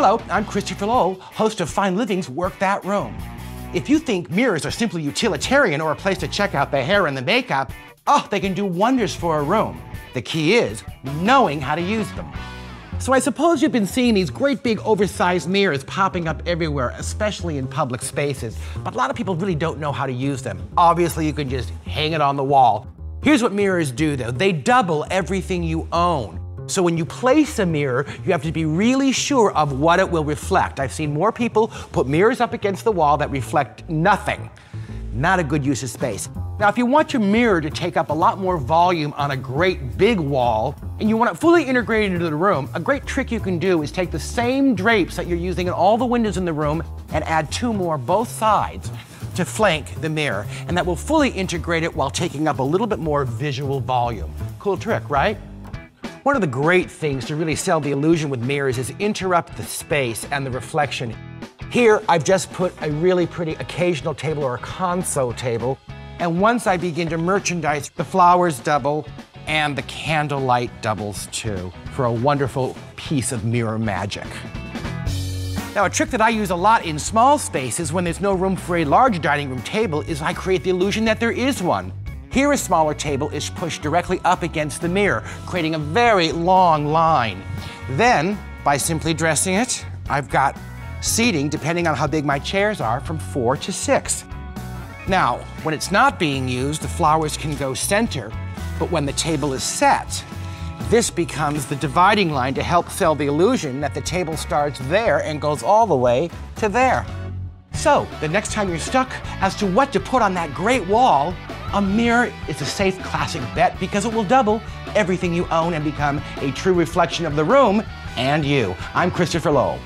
Hello, I'm Christopher Lowell, host of Fine Living's Work That Room. If you think mirrors are simply utilitarian or a place to check out the hair and the makeup, oh, they can do wonders for a room. The key is knowing how to use them. So I suppose you've been seeing these great big oversized mirrors popping up everywhere, especially in public spaces, but a lot of people really don't know how to use them. Obviously, you can just hang it on the wall. Here's what mirrors do though. They double everything you own. So when you place a mirror, you have to be really sure of what it will reflect. I've seen more people put mirrors up against the wall that reflect nothing. Not a good use of space. Now, if you want your mirror to take up a lot more volume on a great big wall, and you want it fully integrated into the room, a great trick you can do is take the same drapes that you're using in all the windows in the room and add two more both sides to flank the mirror. And that will fully integrate it while taking up a little bit more visual volume. Cool trick, right? One of the great things to really sell the illusion with mirrors is interrupt the space and the reflection. Here, I've just put a really pretty occasional table or a console table. And once I begin to merchandise, the flowers double and the candlelight doubles too for a wonderful piece of mirror magic. Now, a trick that I use a lot in small spaces when there's no room for a large dining room table is I create the illusion that there is one. Here, a smaller table is pushed directly up against the mirror, creating a very long line. Then, by simply dressing it, I've got seating, depending on how big my chairs are, from four to six. Now, when it's not being used, the flowers can go center, but when the table is set, this becomes the dividing line to help sell the illusion that the table starts there and goes all the way to there. So, the next time you're stuck as to what to put on that great wall, a mirror is a safe classic bet because it will double everything you own and become a true reflection of the room and you. I'm Christopher Lowell.